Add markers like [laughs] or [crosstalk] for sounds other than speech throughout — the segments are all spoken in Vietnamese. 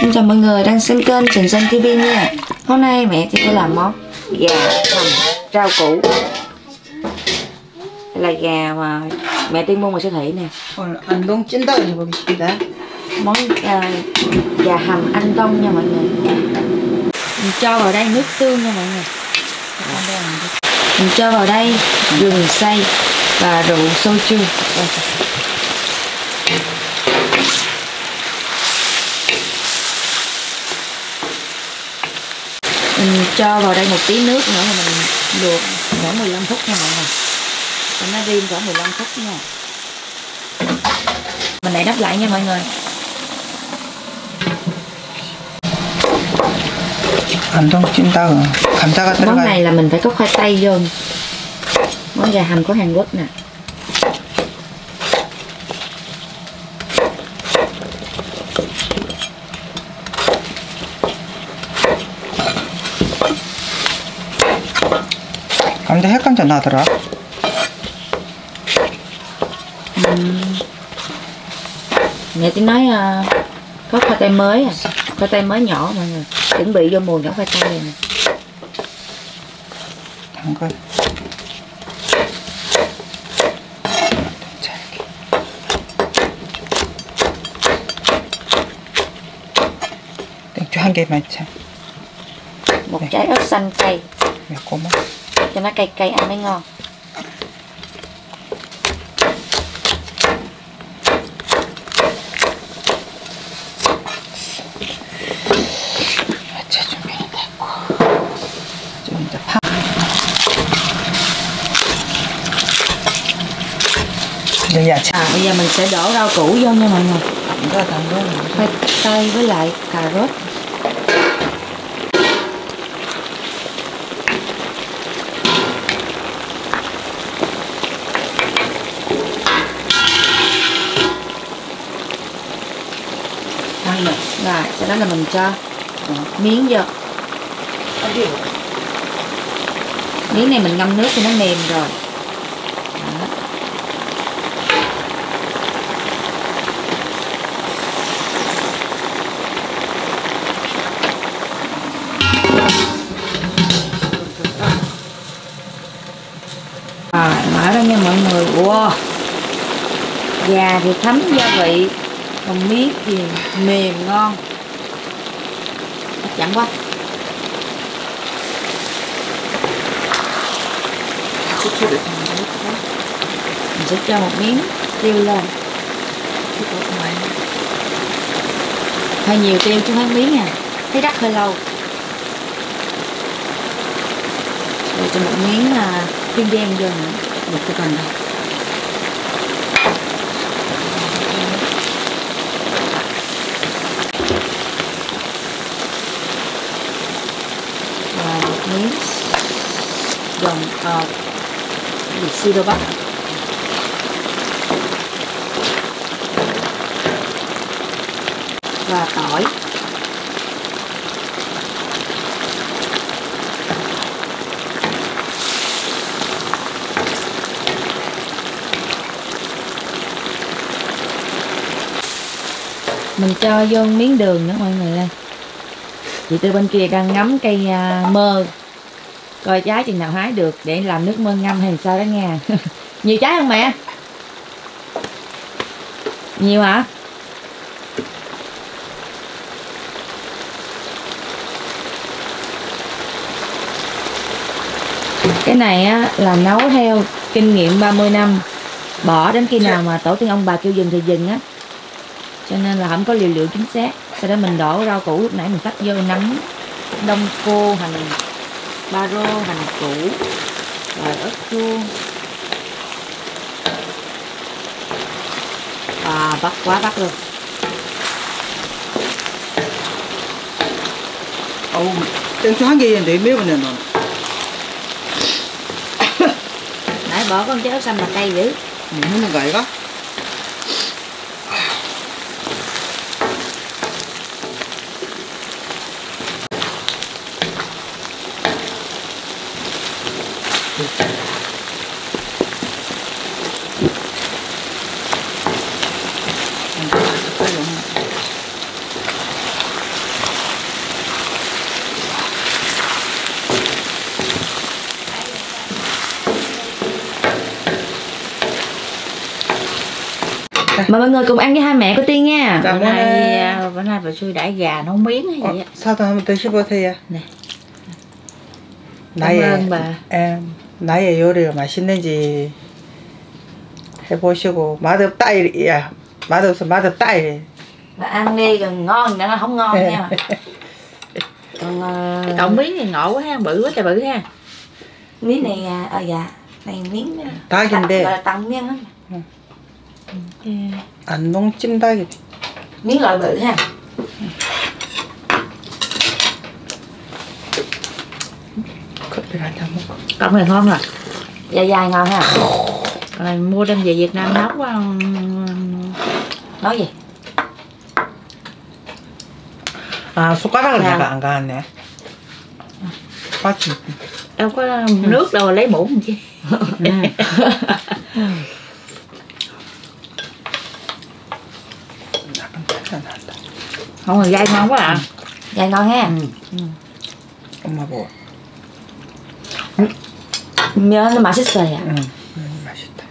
Xin chào mọi người đang xem kênh Trần Dân TV nha. Hôm nay mẹ thì tôi làm món gà hầm rau củ. Đây là gà mà mẹ tiên mua ngoài siêu thị nè. Anh Đông chín tới rồi chị đã Món gà, gà hầm anh đông nha mọi người. Mình cho vào đây nước tương nha mọi người. Mình cho vào đây gừng xay và rượu sôi chua. mình cho vào đây một tí nước nữa rồi mình luộc khoảng 15 phút nha mọi người cho nó rim khoảng 15 phút nha mình lại đắp lại nha mọi người 안동 찐닭은 감자가 món 들어가요. này là mình phải có khoai tây vô món gà hầm của Hàn Quốc nè 감자 핵감자 나더라. mẹ tiếng nói à, có khoai tây mới à khoai tây mới nhỏ mọi người chuẩn bị vô mùa nhỏ khoai tây này nè 당근. 잘게. 땡초 한 개만 참 một trái ớt xanh cay 매콤 cho nó cay cay ăn mới ngon. Bây giờ à, bây giờ mình sẽ đổ rau củ vô nha mọi người. Khoai tây với lại cà rốt. ăn rồi rồi sau đó là mình cho ờ, miếng vô. Miếng này mình ngâm nước cho nó mềm rồi. Rồi, mở ra nha mọi người. Wow. Gà thì thấm gia vị còn miếng thì mềm ngon. Hấp dẫn quá. Mình sẽ cho một miếng tiêu lên. Hơi nhiều tiêu chứ mấy miếng à. Thấy đắt hơi lâu. Rồi cho một miếng à, uh, tiêu đen vô nữa. Được cái cần đâu và một miếng dòng uh, siro bắp và tỏi. Mình cho vô miếng đường nữa mọi người ơi. Chị tư bên kia đang ngắm cây uh, mơ coi trái chừng nào hái được để làm nước mơ ngâm hay sao đó nha [laughs] nhiều trái không mẹ? Nhiều hả? Cái này á, là nấu theo kinh nghiệm 30 năm. Bỏ đến khi nào mà tổ tiên ông bà kêu dừng thì dừng á. Cho nên là không có liều lượng chính xác. Sau đó mình đổ rau củ lúc nãy mình sắc vô nấm, đông cô hành ba rô hành củ rồi ớt chuông à bắt quá bắt luôn 어우, 땡초 한 개에 네 매분에 넣어. [coughs] nãy bỏ con trái ớt xanh mà cay dữ 먹는 거 아이가? mà mọi người cùng ăn với hai mẹ của tiên nha Dạ. bữa Cảm ơn nay em. à, bữa nay bà xui đãi gà nấu miếng hay 어, gì á 사도 한번 드셔보세요. 네. 나의 감사합니다, bà. 에, 나의 요리가 맛있는지 해보시고 맛없다 이야 맛없어 맛없다 이래. mà ăn đi còn ngon nữa nó không ngon 네. nha [laughs] còn ờ, cái cọng miếng này ngộ quá ha bự quá trời bự ha miếng này à ờ, dạ này miếng 닭인데 gọi là tặng miếng á 안농찜 닭이 miếng loại bự ha 커피를 한잔 먹고. cọng này ngon à dài dài ngon ha Còn này mua đem về Việt Nam nấu á, nói gì 아 숟가락을 야. 내가 안 가왔네. 마침 đâu có nước đâu mà lấy muỗng chứ [laughs] không mà dai ngon quá à dài ngon ha 엄마 보고. nhớ nó 맛있어요 응, 음, 맛있다.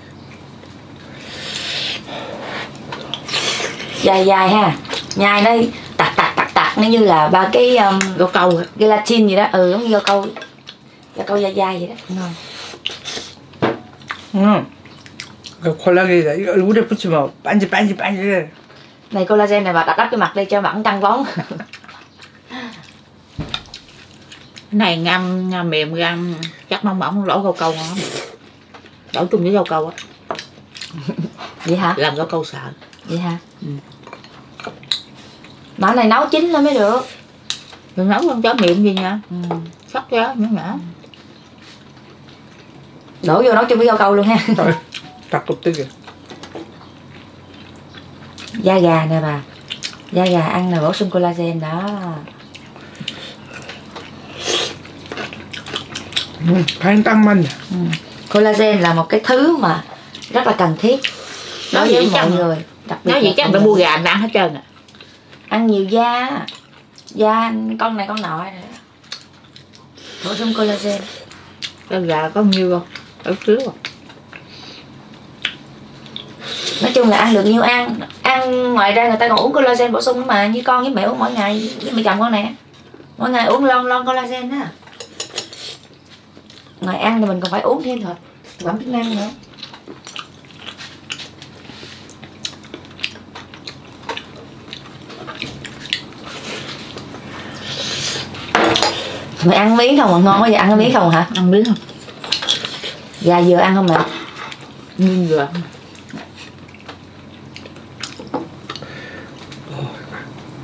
dài dài ha nhai nó tạc tạc tạc tạc nó như là ba cái um, gạo câu à. gelatin gì đó ừ giống như rau câu rau câu dài dài vậy đó ngon 응. 그 콜라겐이다. 이거 얼굴에 붙이면 반지 반지 반지. này collagen này bà đặt đắp cái mặt đây cho bạn căng bóng này ngâm, mềm ngâm. Chắc mong mỏng lỗ rau câu ngon. Đổ chung với rau câu á. Vậy hả? Làm rau câu sợ. Vậy hả? Ừ. mà này nấu chín là mới được. Đừng nấu con chó miệng gì nha. Ừ. sắc ra nhớ nhã đổ vô nấu chung với rau câu luôn ha. Trời, cặp tục tư kìa da gà nè bà. Da gà ăn là bổ sung collagen đó. Ừ, kháng tăng minh ừ. collagen là một cái thứ mà rất là cần thiết đối nói với mọi người đặc biệt nói vậy chắc phải mua gà ăn hết trơn à? Ăn nhiều da da con này con nọ bổ sung collagen. Con gà có nhiêu không? Ở trước không? Nói chung là ăn được nhiêu ăn. Ăn ngoài ra người ta còn uống collagen bổ sung mà như con với mẹ uống mỗi ngày với mẹ chồng con nè. Mỗi ngày uống lon lon collagen á. Ngoài ăn thì mình còn phải uống thêm thôi thực phẩm chức năng nữa. Mày ăn miếng không mà ngon quá vậy? Ăn miếng không hả? Ăn miếng không. Gà vừa ăn không mẹ? Miếng vừa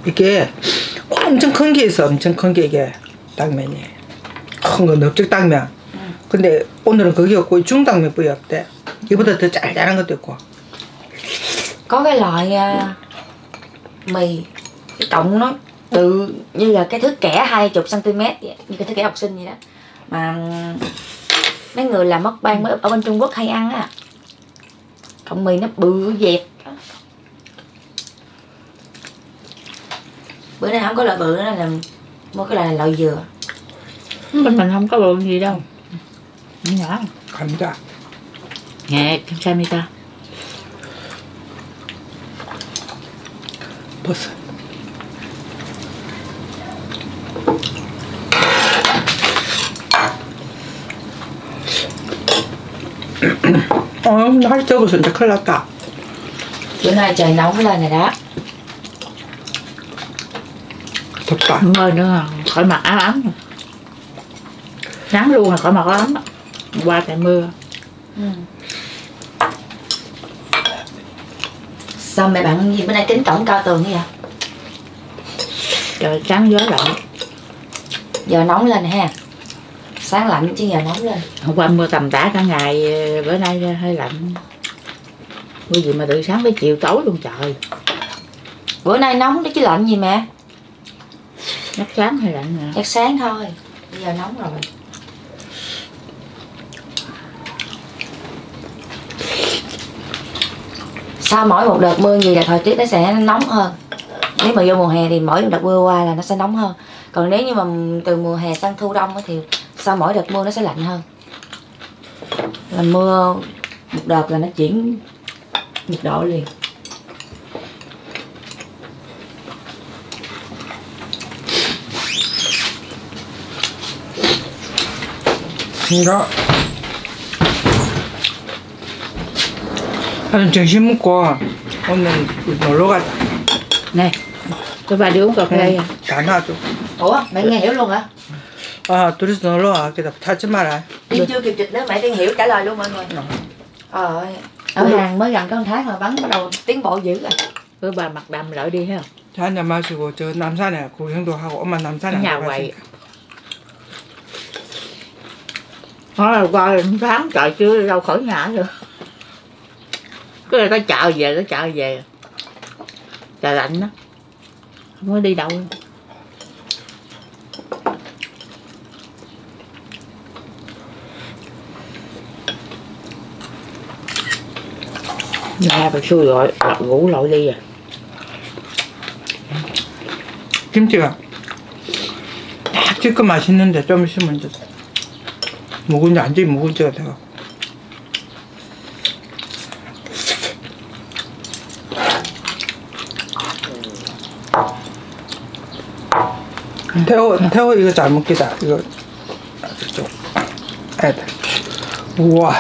이게 엄청 큰 게 있어. 엄청 큰 게 이게 당면이. 큰 거 넓적 당면. 근데 오늘은 그게 없고 중당면 뿌이 없대. 이보다 더 짤짤한 것도 있고. có cái loại à, mì cái cọng nó tự như là cái thước kẻ hai chục cm vậy, như cái thước kẻ học sinh vậy đó mà mấy người làm mất ban mới ở bên Trung Quốc hay ăn á cọng mì nó bự dẹt bữa nay không có loại bự nữa là mua cái loại loại dừa bên mình không có bự gì đâu nhỏ nhỏ 감자. nè kamsamita 버섯. 어, 날 적어서 이제 큰일 났다. bữa nay trời nóng lên này đó 덥다. mơ nữa khỏi mặc áo ấm nắng luôn là khỏi mặc áo ấm qua tại mưa. Sao mẹ bạn gì bữa nay tính tổng cao tường vậy trời sáng gió lạnh. Giờ nóng lên ha. Sáng lạnh chứ giờ nóng lên. Hôm qua mưa tầm tã cả ngày bữa nay hơi lạnh. Mưa gì mà từ sáng tới chiều tối luôn trời. Bữa nay nóng đó chứ lạnh gì mẹ nhắc sáng hay lạnh nè chắc sáng thôi. Bây giờ nóng rồi. Sau mỗi một đợt mưa gì là thời tiết nó sẽ nóng hơn. Nếu mà vô mùa hè thì mỗi một đợt mưa qua là nó sẽ nóng hơn. Còn nếu như mà từ mùa hè sang thu đông thì sau mỗi đợt mưa nó sẽ lạnh hơn. Là mưa một đợt là nó chuyển nhiệt độ liền. 이거 하여튼 점심 먹고 오늘 놀러 가자 nè cho bà đi uống cà phê à 다 놔줘 ủa mẹ nghe hiểu luôn hả 아 둘이서 놀러 와 그다 타지 마라 Tiên chưa kịp dịch nữa mẹ Tiên hiểu trả lời luôn mọi người Ờ ơi Ở hàng mới gần có một tháng mà bắn bắt đầu tiến bộ dữ rồi bữa bà mặc đầm lại đi ha 자 한잔 마시고 저 남산에 구경도 하고 엄마 남산에 nhà 한번 quậy 가자. Nó là qua tháng trời chưa đâu khỏi nhà được Cứ là có chợ về, có chợ về Trời lạnh đó Không có đi đâu Nhà bà xui gọi, ngủ lội đi à 김치가 딱 찔끔 맛있는데 좀 있으면 이제 묵은지 완전히 묵은지가 돼가 태호 태호 이거 잘 먹기다. 이거. 좀 애들 우와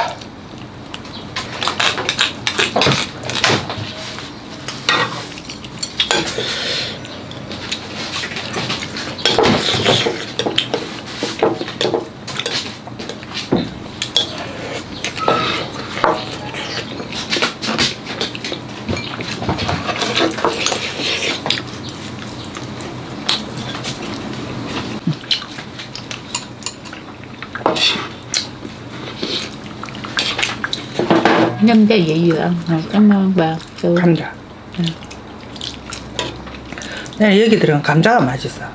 Nhân cái vừa ăn Rồi, Cảm ơn bà 감자. 네, 여기 들은 감자가 맛있어.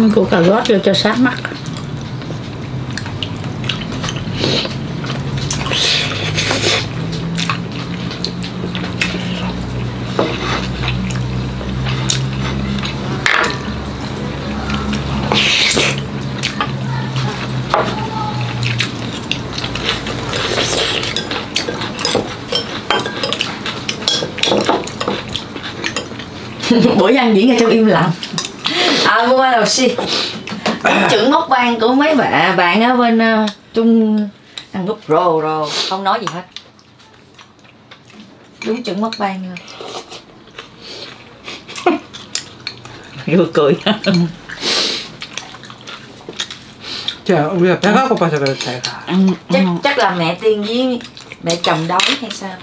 써. Miếng củ cà rốt vô cho sát mắt Buổi ăn diễn ra trong im lặng À cô ba đầu si Chuẩn mốc ban của mấy bạn bạn ở bên uh, Trung ăn nút rồ rồ Không nói gì hết Đúng chuẩn mốc ban luôn Vừa cười 자, 우리가 배가 고파서 그렇다, 얘가. ăn, chắc, ăn chắc là mẹ Tiên với mẹ chồng đói hay sao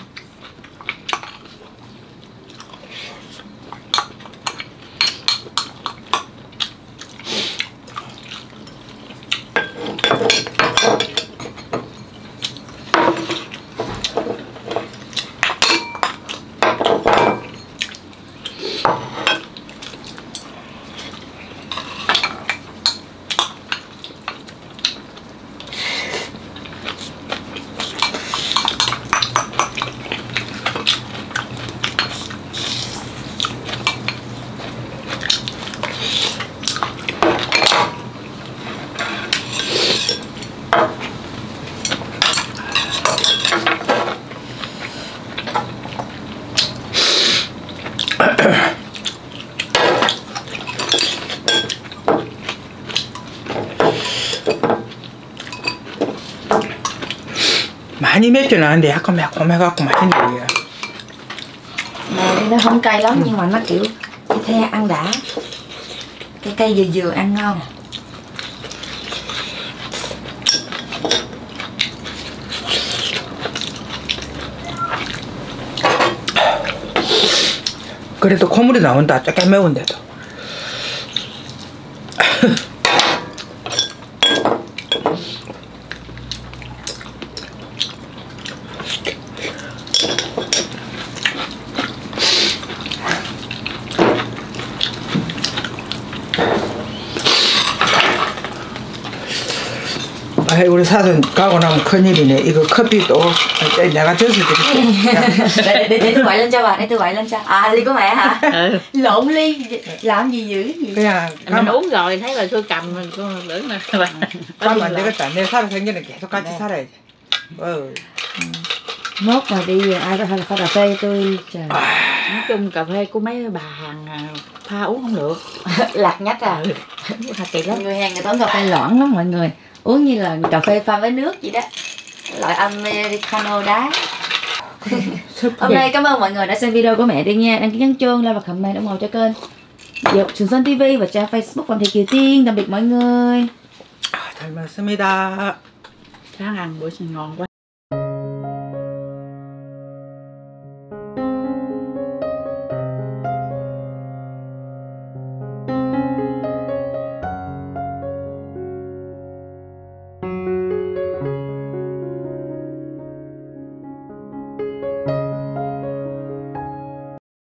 많이 맵진 않은데 약간 매콤해갖고 맛있네 이게 mè thì nó không cay lắm nhưng mà nó kiểu cái the ăn đã cái cây vừa vừa ăn ngon 그래도 콧물이 나온다 조금 매운데도 사돈 가고 나면 큰일이네 이거 커피도 내가 젖어 드릴게 để, để, để tôi gọi lên cho bà để tôi gọi lên cho à ly của mẹ hả ừ. lộn ly làm gì dữ gì 그냥 mình 가면 uống rồi thấy rồi tôi cầm mình con lưỡng nè 가면 안 되겠다 내 살아생전에 계속 같이 네. 살아야지 어. mốt mà đi ai có thể pha cà phê tôi trời nói chung cà phê của mấy bà hàng à, pha uống không được [laughs] lạc nhách à pha kỳ lắm người hàng người ta uống cà phê loãng lắm mọi người uống như là cà phê pha với nước vậy đó loại americano đá hôm nay cảm ơn mọi người đã xem video của mẹ đi nha đăng ký nhấn chuông like và comment ủng hộ cho kênh Dược Trường Sơn TV và trang Facebook Phạm Thị Kiều Tiên tạm biệt mọi người. Thật là xin chào. Cá ăn bữa xin ngon quá.